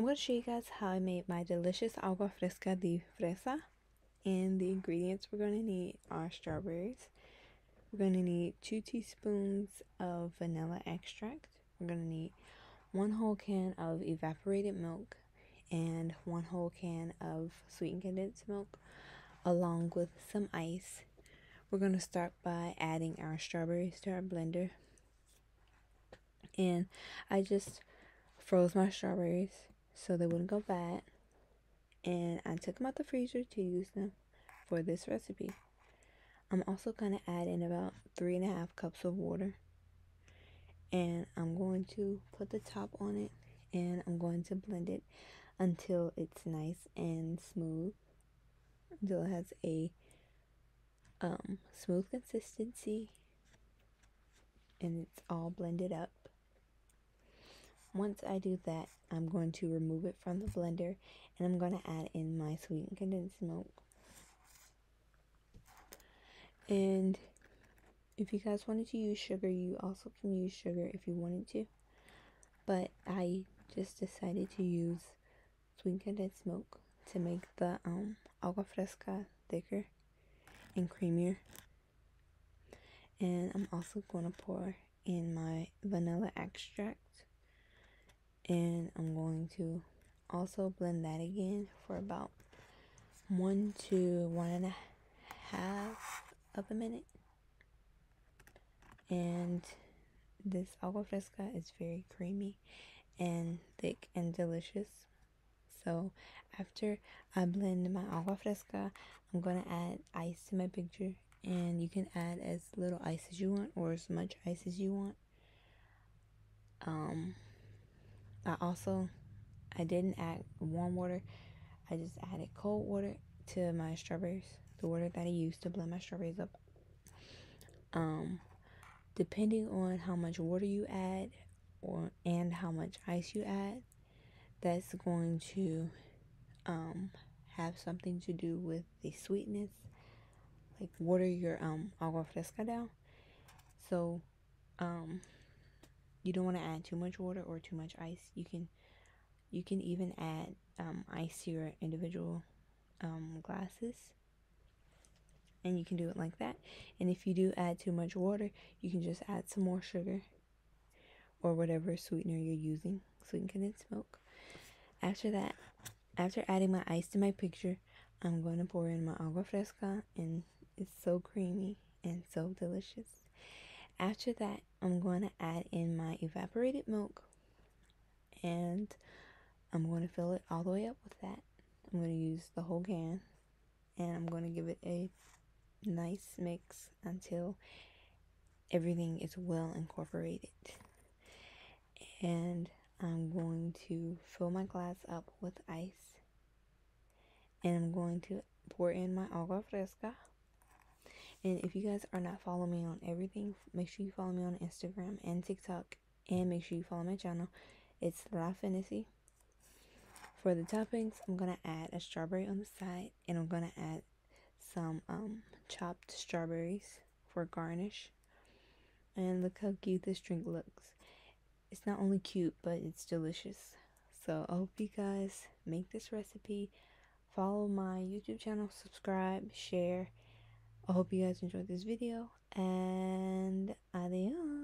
I'm going to show you guys how I made my delicious agua fresca de fresa. And the ingredients we're going to need are strawberries. We're going to need 2 teaspoons of vanilla extract. We're going to need 1 whole can of evaporated milk and 1 whole can of sweetened condensed milk along with some ice. We're going to start by adding our strawberries to our blender. And I just froze my strawberries so they wouldn't go bad. And I took them out the freezer to use them for this recipe. I'm also going to add in about three and a half cups of water. And I'm going to put the top on it and I'm going to blend it until it's nice and smooth. Until it has a um, smooth consistency and it's all blended up. Once I do that, I'm going to remove it from the blender and I'm going to add in my sweetened condensed milk. And if you guys wanted to use sugar, you also can use sugar if you wanted to. But I just decided to use sweetened condensed milk to make the um, agua fresca thicker and creamier. And I'm also going to pour in my vanilla extract and I'm going to also blend that again for about one to one and a half of a minute. And this agua fresca is very creamy and thick and delicious. So after I blend my agua fresca I'm to add ice to my picture. And you can add as little ice as you want or as much ice as you want. Um I also I didn't add warm water. I just added cold water to my strawberries. The water that I used to blend my strawberries up. Um depending on how much water you add or and how much ice you add, that's going to um have something to do with the sweetness. Like water your um agua fresca down. So um you don't want to add too much water or too much ice. You can you can even add um, ice to your individual um, glasses. And you can do it like that. And if you do add too much water, you can just add some more sugar or whatever sweetener you're using, sweetened condensed milk. After that, after adding my ice to my picture, I'm going to pour in my agua fresca and it's so creamy and so delicious. After that, I'm going to add in my evaporated milk and I'm going to fill it all the way up with that. I'm going to use the whole can and I'm going to give it a nice mix until everything is well incorporated. And I'm going to fill my glass up with ice and I'm going to pour in my agua fresca and if you guys are not following me on everything, make sure you follow me on Instagram and TikTok. And make sure you follow my channel. It's La Fantasy. For the toppings, I'm going to add a strawberry on the side. And I'm going to add some um, chopped strawberries for garnish. And look how cute this drink looks. It's not only cute, but it's delicious. So I hope you guys make this recipe. Follow my YouTube channel, subscribe, share I hope you guys enjoyed this video and adios.